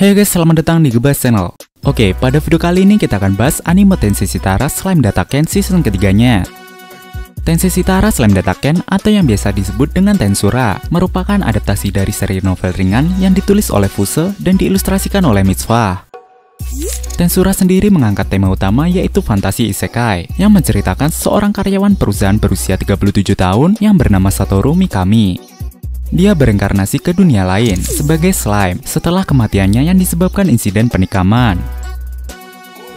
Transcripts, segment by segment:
Hey guys, selamat datang di Gebas Channel. Oke, pada video kali ini kita akan bahas anime Tensei Shitara Slime Data Ken season ketiganya. Tensei Shitara Slime Data Ken atau yang biasa disebut dengan Tensura merupakan adaptasi dari seri novel ringan yang ditulis oleh Fuse dan diilustrasikan oleh Mitzvah. Tensura sendiri mengangkat tema utama yaitu fantasi isekai yang menceritakan seorang karyawan perusahaan berusia 37 tahun yang bernama Satoru Mikami dia berengkarnasi ke dunia lain sebagai slime setelah kematiannya yang disebabkan insiden penikaman.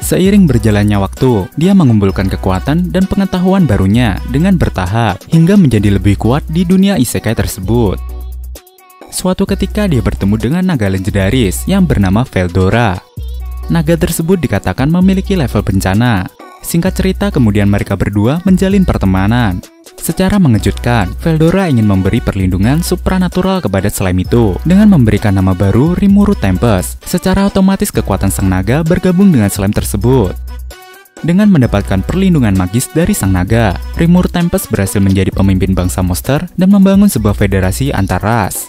Seiring berjalannya waktu, dia mengumpulkan kekuatan dan pengetahuan barunya dengan bertahap hingga menjadi lebih kuat di dunia isekai tersebut. Suatu ketika dia bertemu dengan naga legendaris yang bernama Veldora. Naga tersebut dikatakan memiliki level bencana. Singkat cerita, kemudian mereka berdua menjalin pertemanan Secara mengejutkan, Veldora ingin memberi perlindungan supranatural kepada slime itu dengan memberikan nama baru Rimuru Tempest. Secara otomatis kekuatan sang naga bergabung dengan slime tersebut. Dengan mendapatkan perlindungan magis dari sang naga, Rimuru Tempest berhasil menjadi pemimpin bangsa monster dan membangun sebuah federasi antar ras.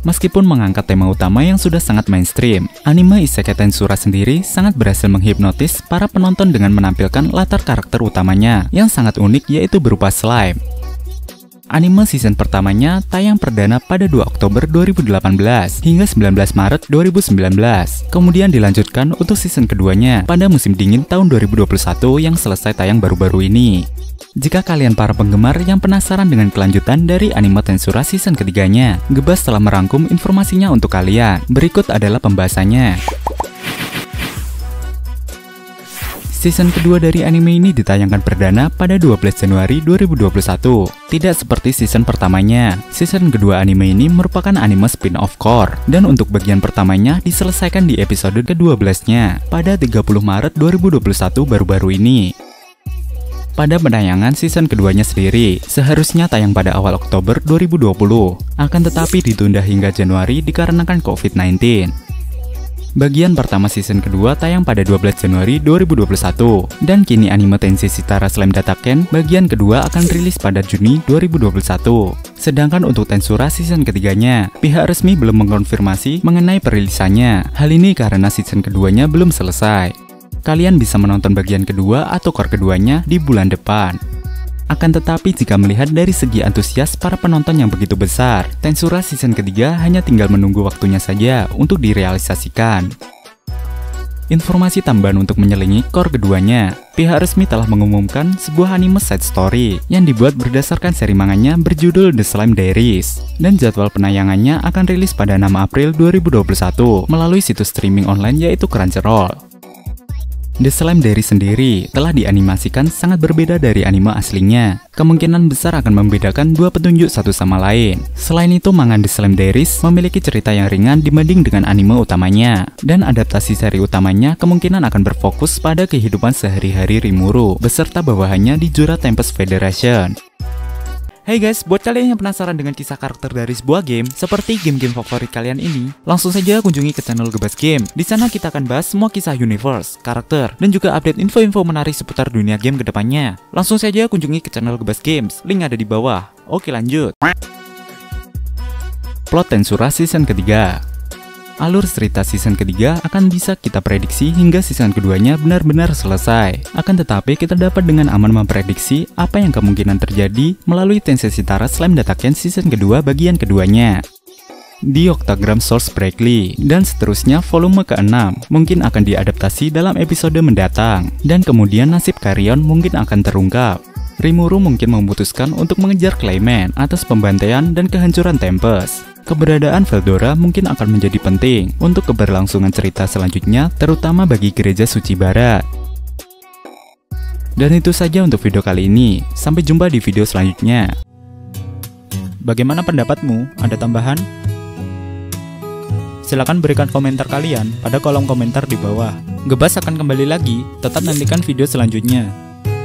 Meskipun mengangkat tema utama yang sudah sangat mainstream, anime Isekai Tensura sendiri sangat berhasil menghipnotis para penonton dengan menampilkan latar karakter utamanya yang sangat unik yaitu berupa slime. Anime season pertamanya tayang perdana pada 2 Oktober 2018 hingga 19 Maret 2019. Kemudian dilanjutkan untuk season keduanya pada musim dingin tahun 2021 yang selesai tayang baru-baru ini. Jika kalian para penggemar yang penasaran dengan kelanjutan dari anime Tensura season ketiganya, Gebas telah merangkum informasinya untuk kalian. Berikut adalah pembahasannya. Season kedua dari anime ini ditayangkan perdana pada 12 Januari 2021. Tidak seperti season pertamanya, season kedua anime ini merupakan anime spin-off core, dan untuk bagian pertamanya diselesaikan di episode ke-12-nya pada 30 Maret 2021 baru-baru ini. Pada penayangan season keduanya sendiri, seharusnya tayang pada awal Oktober 2020, akan tetapi ditunda hingga Januari dikarenakan COVID-19. Bagian pertama season kedua tayang pada 12 Januari 2021, dan kini anime Tensei Shitara Slime Dataken bagian kedua akan rilis pada Juni 2021. Sedangkan untuk Tensura season ketiganya, pihak resmi belum mengkonfirmasi mengenai perilisannya. Hal ini karena season keduanya belum selesai kalian bisa menonton bagian kedua atau core keduanya di bulan depan. Akan tetapi jika melihat dari segi antusias para penonton yang begitu besar, Tensura season ketiga hanya tinggal menunggu waktunya saja untuk direalisasikan. Informasi tambahan untuk menyelingi core keduanya, pihak resmi telah mengumumkan sebuah anime side story yang dibuat berdasarkan seri manganya berjudul The Slime Diaries dan jadwal penayangannya akan rilis pada 6 April 2021 melalui situs streaming online yaitu Crunchyroll. The Slime dari sendiri telah dianimasikan sangat berbeda dari anime aslinya. Kemungkinan besar akan membedakan dua petunjuk satu sama lain. Selain itu, manga The Slime Diaries memiliki cerita yang ringan dibanding dengan anime utamanya. Dan adaptasi seri utamanya kemungkinan akan berfokus pada kehidupan sehari-hari Rimuru, beserta bawahannya di Jura Tempest Federation. Hey guys, buat kalian yang penasaran dengan kisah karakter dari sebuah game, seperti game-game favorit kalian ini, langsung saja kunjungi ke channel Gebas Game. Di sana kita akan bahas semua kisah universe, karakter, dan juga update info-info menarik seputar dunia game ke depannya. Langsung saja kunjungi ke channel Gebas Games, link ada di bawah. Oke lanjut. Plot Tensura Season ketiga alur cerita season ketiga akan bisa kita prediksi hingga season keduanya benar-benar selesai. Akan tetapi kita dapat dengan aman memprediksi apa yang kemungkinan terjadi melalui Tensei Shitara Slime Dataken season kedua bagian keduanya. Di Octagram Source Breakly, dan seterusnya volume ke-6 mungkin akan diadaptasi dalam episode mendatang, dan kemudian nasib Carrion mungkin akan terungkap. Rimuru mungkin memutuskan untuk mengejar Clayman atas pembantaian dan kehancuran Tempest keberadaan Veldora mungkin akan menjadi penting untuk keberlangsungan cerita selanjutnya, terutama bagi gereja suci barat. Dan itu saja untuk video kali ini. Sampai jumpa di video selanjutnya. Bagaimana pendapatmu? Ada tambahan? Silahkan berikan komentar kalian pada kolom komentar di bawah. Gebas akan kembali lagi, tetap nantikan video selanjutnya.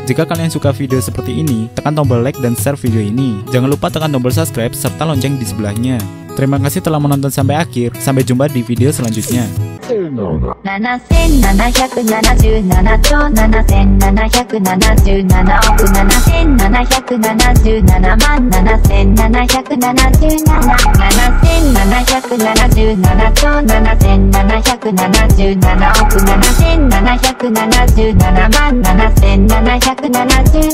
Jika kalian suka video seperti ini, tekan tombol like dan share video ini. Jangan lupa tekan tombol subscribe serta lonceng di sebelahnya. Terima kasih telah menonton sampai akhir. Sampai jumpa di video selanjutnya. 7777兆7777億7777万7777 777と7777億7777万7777